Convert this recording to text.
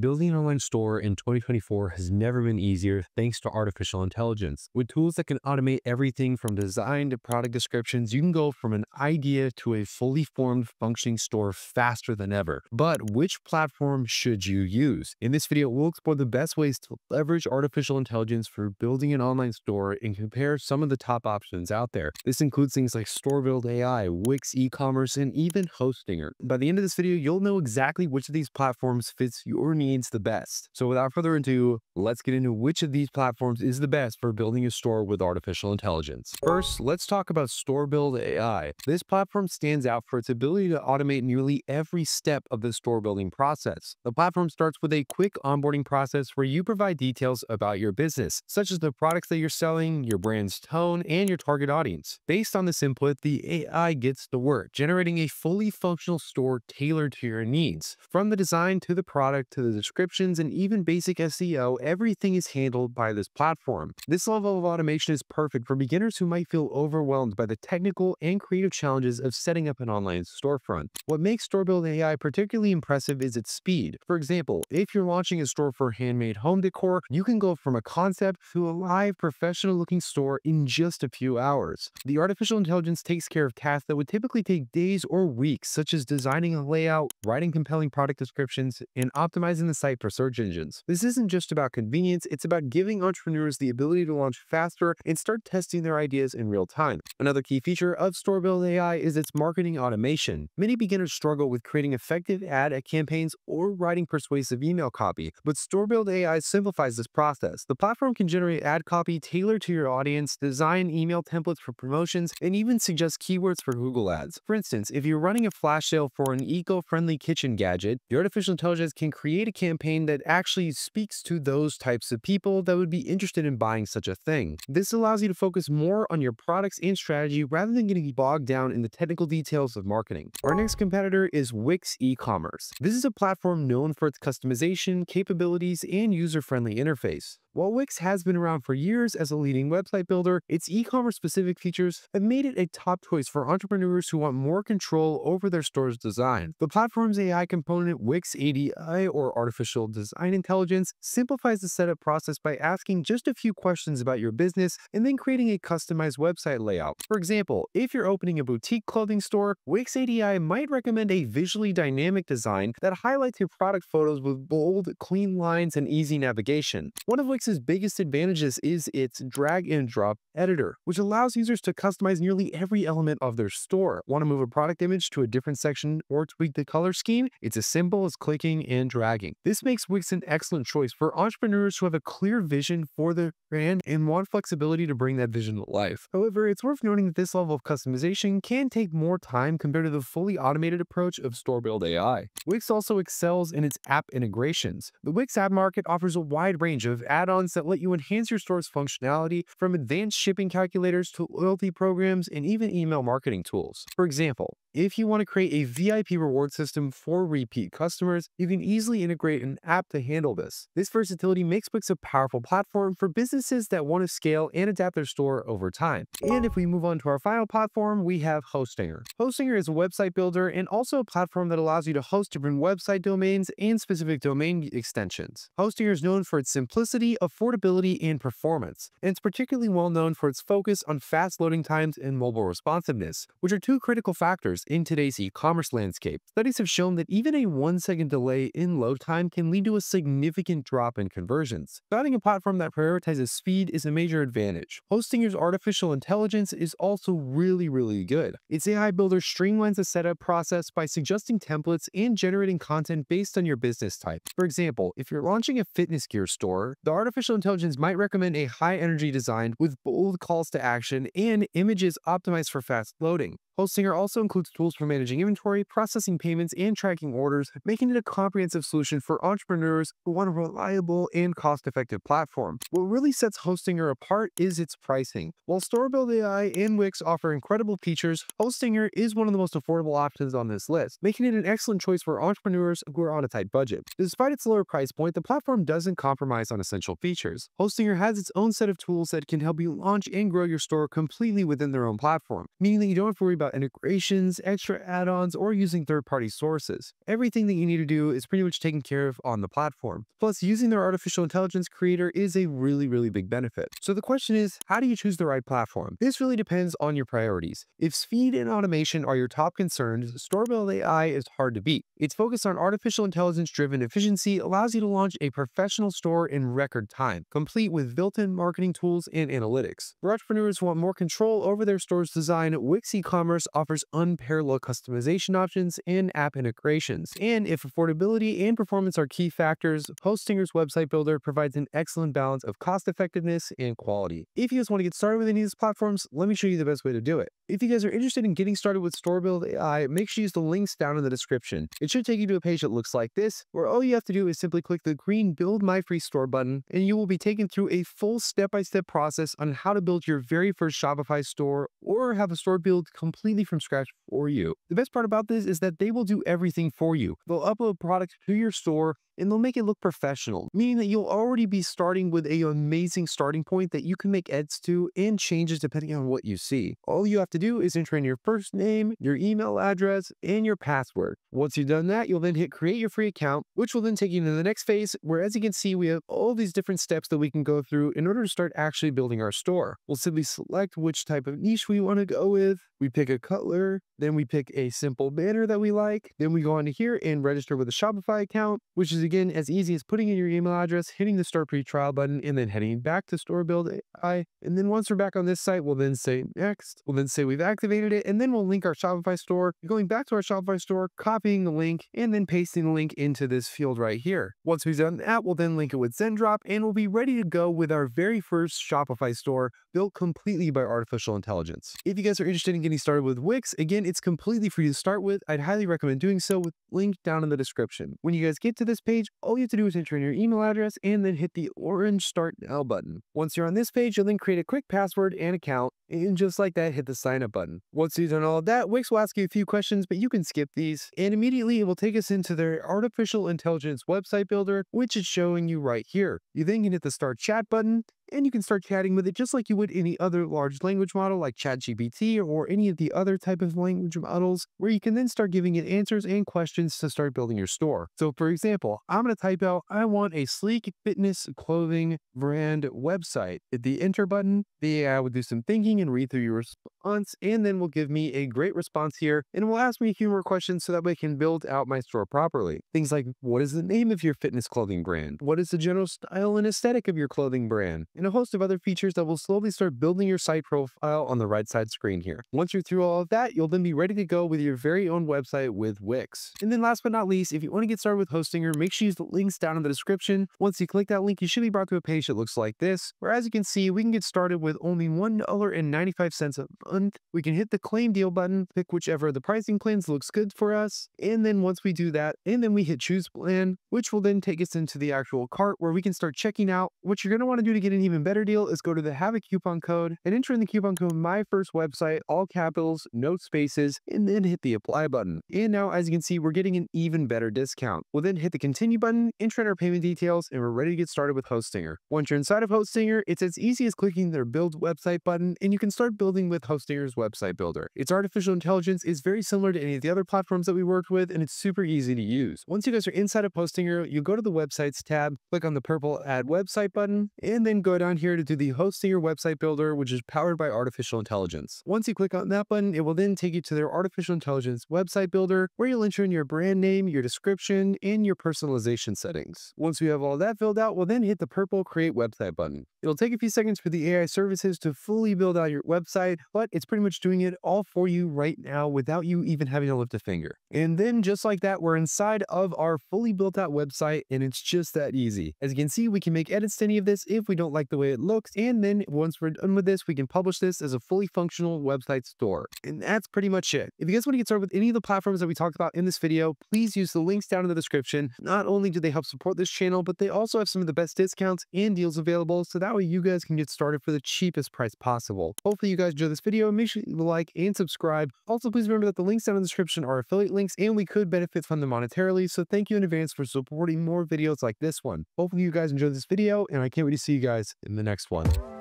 Building an online store in 2024 has never been easier thanks to artificial intelligence. With tools that can automate everything from design to product descriptions, you can go from an idea to a fully formed functioning store faster than ever. But which platform should you use? In this video, we'll explore the best ways to leverage artificial intelligence for building an online store and compare some of the top options out there. This includes things like StoreBuild AI, Wix e-commerce, and even Hostinger. By the end of this video, you'll know exactly which of these platforms fits your needs needs the best. So without further ado, let's get into which of these platforms is the best for building a store with artificial intelligence. First, let's talk about StoreBuild AI. This platform stands out for its ability to automate nearly every step of the store building process. The platform starts with a quick onboarding process where you provide details about your business, such as the products that you're selling, your brand's tone, and your target audience. Based on this input, the AI gets to work, generating a fully functional store tailored to your needs. From the design to the product to the descriptions, and even basic SEO, everything is handled by this platform. This level of automation is perfect for beginners who might feel overwhelmed by the technical and creative challenges of setting up an online storefront. What makes StoreBuild AI particularly impressive is its speed. For example, if you're launching a store for handmade home decor, you can go from a concept to a live professional looking store in just a few hours. The artificial intelligence takes care of tasks that would typically take days or weeks, such as designing a layout, writing compelling product descriptions, and optimizing the site for search engines. This isn't just about convenience, it's about giving entrepreneurs the ability to launch faster and start testing their ideas in real time. Another key feature of StoreBuild AI is its marketing automation. Many beginners struggle with creating effective ad campaigns or writing persuasive email copy, but StoreBuild AI simplifies this process. The platform can generate ad copy tailored to your audience, design email templates for promotions, and even suggest keywords for Google Ads. For instance, if you're running a flash sale for an eco-friendly kitchen gadget, the artificial intelligence can create a campaign that actually speaks to those types of people that would be interested in buying such a thing. This allows you to focus more on your products and strategy rather than getting bogged down in the technical details of marketing. Our next competitor is Wix e-commerce. This is a platform known for its customization, capabilities, and user-friendly interface. While Wix has been around for years as a leading website builder, its e-commerce specific features have made it a top choice for entrepreneurs who want more control over their store's design. The platform's AI component Wix ADI or Artificial Design Intelligence simplifies the setup process by asking just a few questions about your business and then creating a customized website layout. For example, if you're opening a boutique clothing store, Wix ADI might recommend a visually dynamic design that highlights your product photos with bold, clean lines and easy navigation. One of Wix Wix's biggest advantages is its drag and drop editor, which allows users to customize nearly every element of their store. Want to move a product image to a different section or tweak the color scheme? It's as simple as clicking and dragging. This makes Wix an excellent choice for entrepreneurs who have a clear vision for their brand and want flexibility to bring that vision to life. However, it's worth noting that this level of customization can take more time compared to the fully automated approach of StoreBuild AI. Wix also excels in its app integrations. The Wix app market offers a wide range of add-on add-ons that let you enhance your store's functionality from advanced shipping calculators to loyalty programs and even email marketing tools. For example, if you want to create a VIP reward system for repeat customers, you can easily integrate an app to handle this. This versatility makes Wix a powerful platform for businesses that want to scale and adapt their store over time. And if we move on to our final platform, we have Hostinger. Hostinger is a website builder and also a platform that allows you to host different website domains and specific domain extensions. Hostinger is known for its simplicity, affordability, and performance, and it's particularly well known for its focus on fast loading times and mobile responsiveness, which are two critical factors in today's e-commerce landscape. Studies have shown that even a one second delay in load time can lead to a significant drop in conversions. Finding a platform that prioritizes speed is a major advantage. Hostinger's artificial intelligence is also really, really good. Its AI builder streamlines the setup process by suggesting templates and generating content based on your business type. For example, if you're launching a fitness gear store, the artificial intelligence might recommend a high energy design with bold calls to action and images optimized for fast loading. Hostinger also includes tools for managing inventory, processing payments, and tracking orders, making it a comprehensive solution for entrepreneurs who want a reliable and cost-effective platform. What really sets Hostinger apart is its pricing. While StoreBuild AI and Wix offer incredible features, Hostinger is one of the most affordable options on this list, making it an excellent choice for entrepreneurs who are on a tight budget. Despite its lower price point, the platform doesn't compromise on essential features. Hostinger has its own set of tools that can help you launch and grow your store completely within their own platform, meaning that you don't have to worry about about integrations, extra add-ons, or using third-party sources. Everything that you need to do is pretty much taken care of on the platform. Plus, using their artificial intelligence creator is a really, really big benefit. So the question is, how do you choose the right platform? This really depends on your priorities. If speed and automation are your top concerns, StoreBuild AI is hard to beat. Its focus on artificial intelligence-driven efficiency allows you to launch a professional store in record time, complete with built-in marketing tools and analytics. For entrepreneurs who want more control over their store's design, Wix e-commerce offers unparalleled customization options and app integrations. And if affordability and performance are key factors, Hostinger's website builder provides an excellent balance of cost effectiveness and quality. If you guys want to get started with any of these platforms, let me show you the best way to do it. If you guys are interested in getting started with StoreBuild AI, make sure you use the links down in the description. It should take you to a page that looks like this, where all you have to do is simply click the green Build My Free Store button, and you will be taken through a full step-by-step -step process on how to build your very first Shopify store or have a store built completely from scratch for you. The best part about this is that they will do everything for you. They'll upload products to your store and they'll make it look professional, meaning that you'll already be starting with a amazing starting point that you can make edits to and changes depending on what you see. All you have to do is enter in your first name, your email address, and your password. Once you've done that, you'll then hit create your free account, which will then take you to the next phase where as you can see, we have all these different steps that we can go through in order to start actually building our store. We'll simply select which type of niche we want to go with. We pick a cutler, then we pick a simple banner that we like. Then we go on to here and register with a Shopify account, which is again as easy as putting in your email address, hitting the start free trial button, and then heading back to Store Build AI. And then once we're back on this site, we'll then say next. We'll then say we've activated it, and then we'll link our Shopify store. Going back to our Shopify store, copying the link, and then pasting the link into this field right here. Once we've done that, we'll then link it with Zendrop, and we'll be ready to go with our very first Shopify store built completely by artificial intelligence. If you guys are interested in getting started with Wix, again, it's completely free to start with. I'd highly recommend doing so with link down in the description. When you guys get to this page, all you have to do is enter in your email address and then hit the orange Start Now button. Once you're on this page, you'll then create a quick password and account, and just like that, hit the sign up button. Once you've done all of that, Wix will ask you a few questions, but you can skip these, and immediately it will take us into their artificial intelligence website builder, which is showing you right here. You then can hit the Start Chat button, and you can start chatting with it just like you would any other large language model like ChatGPT or any of the other type of language models, where you can then start giving it answers and questions to start building your store. So for example, I'm going to type out, I want a sleek fitness clothing brand website. Hit the enter button, the AI would do some thinking and read through your response, and then will give me a great response here, and will ask me a few more questions so that way I can build out my store properly. Things like, what is the name of your fitness clothing brand? What is the general style and aesthetic of your clothing brand? And a host of other features that will slowly start building your site profile on the right side screen here. Once you're through all of that, you'll then be ready to go with your very own website with Wix. And then last but not least, if you want to get started with Hostinger, make sure you use the links down in the description. Once you click that link, you should be brought to a page that looks like this, where as you can see, we can get started with only $1.95 a month. We can hit the claim deal button, pick whichever of the pricing plans looks good for us. And then once we do that, and then we hit choose plan, which will then take us into the actual cart where we can start checking out what you're going to want to do to get an even better deal is go to the have a coupon code and enter in the coupon code my first website, all capitals, no spaces, and then hit the apply button. And now as you can see, we're getting an even better discount. We'll then hit the continue button, enter in our payment details, and we're ready to get started with Hostinger. Once you're inside of Hostinger, it's as easy as clicking their build website button and you can start building with Hostinger's website builder. Its artificial intelligence is very similar to any of the other platforms that we worked with and it's super easy to use. Once you guys are inside of Hostinger, you go to the websites tab, click on the purple add website button, and then go down here to do the Hostinger website builder, which is powered by artificial intelligence. Once you click on that button, it will then take you to their artificial intelligence website builder, where you'll enter in your brand name, your description, and your personalization settings. Once we have all that filled out, we'll then hit the purple create website button. It'll take a few seconds for the AI services to fully build out your website, but it's pretty much doing it all for you right now without you even having to lift a finger. And then just like that, we're inside of our fully built out website and it's just that easy. As you can see, we can make edits to any of this if we don't like the way it looks. And then once we're done with this, we can publish this as a fully functional website store. And that's pretty much it. If you guys want to get started with any of the platforms that we talked about in this video, please use the links down in the description. Not only do they help support this channel, but they also have some of the best discounts and deals available. So that way you guys can get started for the cheapest price possible. Hopefully you guys enjoyed this video. Make sure you like and subscribe. Also, please remember that the links down in the description are affiliate links and we could benefit from them monetarily. So thank you in advance for supporting more videos like this one. Hopefully you guys enjoyed this video and I can't wait to see you guys in the next one.